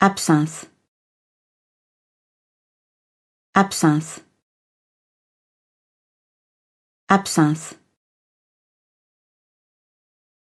absinthe absinthe absinthe